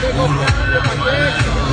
Cadê você? Cadê?